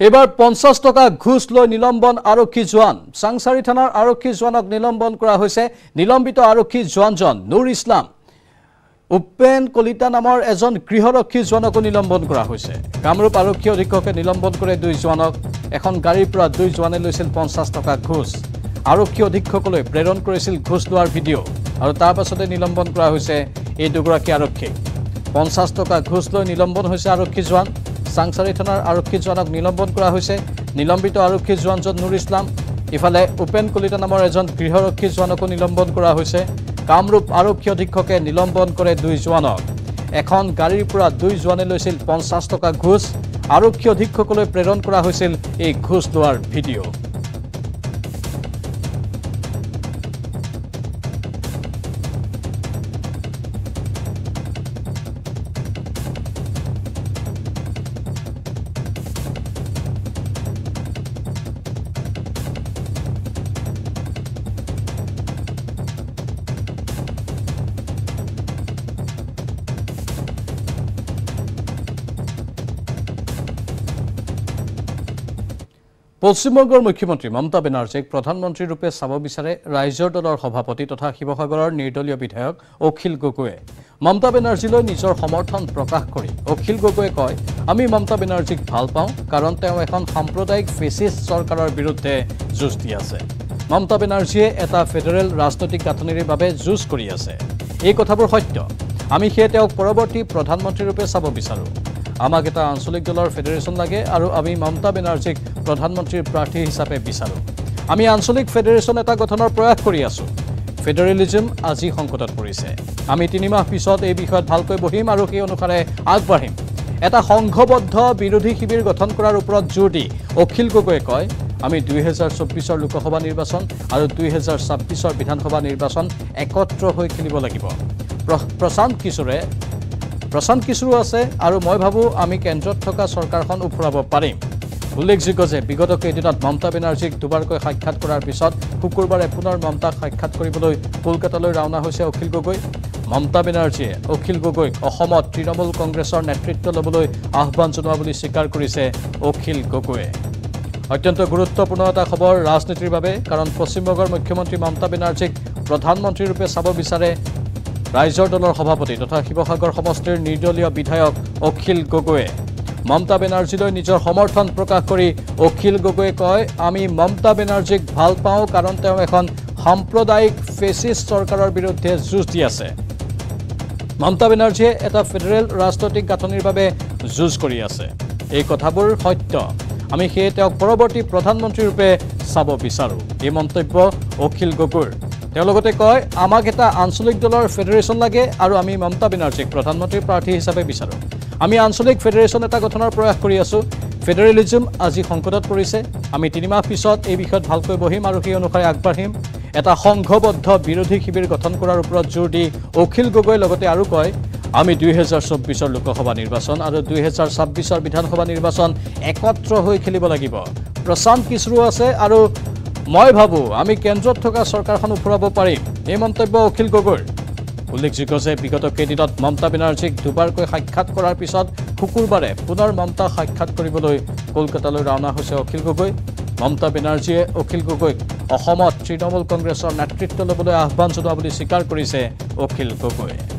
এইবাৰ পঞ্চাছ টকা ঘোচ লৈ নিলম্বন আৰক্ষী জোৱান। চাংচাৰী থানাৰ আৰক্ষী জোৱানক নিলম্বন কৰা হৈছে নিলম্বিত আৰক্ষী জোৱানজন নুৰ ইছলাম। উপেন কলিতা নামৰ এজন গৃহৰক্ষী জোৱানকো নিলম্বন কৰা হৈছে। কামৰূপ আৰক্ষী অধীক্ষকে নিলম্বন কৰে দুই জোৱানক। এখন গাড়ীৰ পৰা দুই জোৱানে লৈছিল পঞ্চাছ টকা ঘোচ। আৰক্ষী অধীক্ষকলৈ প্ৰেৰণ কৰিছিল ঘোচ লোৱাৰ ভিডিঅ' আৰু তাৰ পাছতে নিলম্বন কৰা হৈছে এই দুগৰাকী আৰক্ষীক। পঞ্চাছ টকা ঘোচ লৈ নিলম্বন হৈছে আৰক্ষী জোৱান। চাংচাৰী থানাৰ আৰক্ষী জোৱানক নিলম্বন কৰা হৈছে। নিলম্বিত আৰক্ষী জোৱানজন নুৰ ইছলাম ইফালে উপেন কলিতা নামৰ এজন গৃহৰক্ষী জোৱানকো নিলম্বন কৰা হৈছে। কামৰূপ আৰক্ষী অধীক্ষকে নিলম্বন কৰে দুই জোৱানক। এখন গাড়ীৰ পৰা দুই জোৱানে লৈছিল পঞ্চাছ টকা ঘোচ। আৰক্ষী অধীক্ষকলৈ প্ৰেৰণ কৰা হৈছিল এই ঘোচ লোৱাৰ ভিডিঅ' পশ্চিমবংগৰ মুখ্যমন্ত্ৰী মমতা বেনাৰ্জীক প্ৰধানমন্ত্ৰীৰূপে চাব বিচাৰে ৰাইজৰ দলৰ সভাপতি তথা শিৱসাগৰৰ নিৰ্দলীয় বিধায়ক অখিল গগৈয়ে। মমতা বেনাৰ্জীলৈ নিজৰ সমৰ্থন প্ৰকাশ কৰি অখিল গগৈয়ে কয় আমি মমতা বেনাৰ্জীক ভাল পাওঁ কাৰণ তেওঁ এখন সাম্প্ৰদায়িক ফেচিষ্ট চৰকাৰৰ বিৰুদ্ধে যুঁজ দি আছে। মমতা বেনাৰ্জীয়ে এটা ফেডাৰেল ৰাজনৈতিক গাঁথনিৰ বাবে যুঁজ কৰি আছে। এই কথাবোৰ সত্য। আমি সেয়ে তেওঁক পৰৱৰ্তী প্ৰধানমন্ত্ৰীৰূপে চাব বিচাৰোঁ। আমাক এটা আঞ্চলিক দলৰ ফেডাৰেশ্যন লাগে আৰু আমি মমতা বেনাৰ্জীক প্ৰধানমন্ত্ৰীৰ প্ৰাৰ্থী হিচাপে বিচাৰোঁ। আমি আঞ্চলিক ফেডাৰেশ্যন এটা গঠনৰ প্ৰয়াস কৰি আছোঁ। ফেডাৰেলিজম আজি সংকটত পৰিছে। আমি তিনিমাহ পিছত এই বিষয়ত ভালকৈ বহিম আৰু সেই অনুসাৰে আগবাঢ়িম। এটা সংঘবদ্ধ বিৰোধী শিবিৰ গঠন কৰাৰ ওপৰত জোৰ দি অখিল গগৈয়ে কয় আমি দুই হেজাৰ চৌব্বিছৰ লোকসভা নিৰ্বাচন আৰু দুই হেজাৰ ছাব্বিছৰ বিধানসভা নিৰ্বাচন একত্ৰ হৈ খেলিব লাগিব। প্ৰ- প্ৰশান্ত কিশোৰে প্ৰশান্ত কিশোৰো আছে আৰু মই ভাবোঁ আমি কেন্দ্ৰত থকা চৰকাৰখন উফৰাব পাৰিম। উল্লেখযোগ্য যে বিগত কেইদিনত মমতা বেনাৰ্জীক দুবাৰকৈ সাক্ষাৎ কৰাৰ পিছত শুকুৰবাৰে পুনৰ মমতাক সাক্ষাৎ কৰিবলৈ কলকাতালৈ ৰাওনা হৈছে অখিল গগৈ। মমতা বেনাৰ্জীয়ে অখিল গগৈক অসমত তৃণমূল কংগ্ৰেছৰ নেতৃত্ব ল'বলৈ আহ্বান জনোৱা বুলি স্বীকাৰ কৰিছে অখিল গগৈয়ে। অত্যন্ত গুৰুত্বপূৰ্ণ এটা খবৰ ৰাজনীতিৰ বাবে কাৰণ পশ্চিমবংগৰ মুখ্যমন্ত্ৰী মমতা বেনাৰ্জীক প্ৰধানমন্ত্ৰীৰূপে চাব বিচাৰে ৰাইজৰ দলৰ সভাপতি তথা শিৱসাগৰ সমষ্টিৰ নিৰ্দলীয় বিধায়ক অখিল গগৈয়ে। মমতা বেনাৰ্জীলৈ নিজৰ সমৰ্থন প্ৰকাশ কৰি অখিল গগৈয়ে কয় আমি মমতা বেনাৰ্জীক ভাল পাওঁ কাৰণ তেওঁ এখন সাম্প্ৰদায়িক ফেচিষ্ট চৰকাৰৰ বিৰুদ্ধে যুঁজ দি আছে। মমতা বেনাৰ্জীয়ে এটা ফেডাৰেল ৰাজনৈতিক গাঁথনিৰ বাবে যুঁজ কৰি আছে। এই কথাবোৰ সত্য। আমি সেয়ে তেওঁক পৰৱৰ্তী প্ৰধানমন্ত্ৰীৰূপে চাব বিচাৰোঁ এই মন্তব্য অখিল গগৈৰ। তেওঁ লগতে কয় আমাক এটা আঞ্চলিক দলৰ ফেডাৰেশ্যন লাগে আৰু আমি মমতা বেনাৰ্জীক প্ৰধানমন্ত্ৰীৰ প্ৰাৰ্থী হিচাপে বিচাৰোঁ। আমি আঞ্চলিক ফেডাৰেশ্যন এটা গঠনৰ প্ৰয়াস কৰি আছোঁ। ফেডাৰেলিজম আজি সংকটত পৰিছে। আমি তিনিমাহ পিছত এই বিষয়ত ভালকৈ বহিম আৰু সেই অনুসাৰে আগবাঢ়িম। এটা সংঘবদ্ধ বিৰোধী শিবিৰ গঠন কৰাৰ ওপৰত জোৰ দি অখিল গগৈয়ে লগতে আৰু কয় আমি দুই হেজাৰ চৌব্বিছৰ লোকসভা নিৰ্বাচন আৰু দুই হেজাৰ ছাব্বিছৰ বিধানসভা নিৰ্বাচন একত্ৰ হৈ খেলিব লাগিব। প্ৰশান্ত কিশোৰো আছে আৰু মই ভাবোঁ আমি কেন্দ্ৰত থকা চৰকাৰখন উফৰাব পাৰিম এই মন্তব্য অখিল গগৈৰ। উল্লেখযোগ্য যে বিগত কেইদিনত মমতা বেনাৰ্জীক দুবাৰকৈ সাক্ষাৎ কৰাৰ পিছত শুকুৰবাৰে পুনৰ মমতাক সাক্ষাৎ কৰিবলৈ কলকাতালৈ ৰাওনা হৈছে অখিল গগৈ। মমতা বেনাৰ্জীয়ে অখিল গগৈক অসমত তৃণমূল কংগ্ৰেছৰ নেতৃত্ব ল'বলৈ আহ্বান জনোৱা বুলি স্বীকাৰ কৰিছে অখিল গগৈয়ে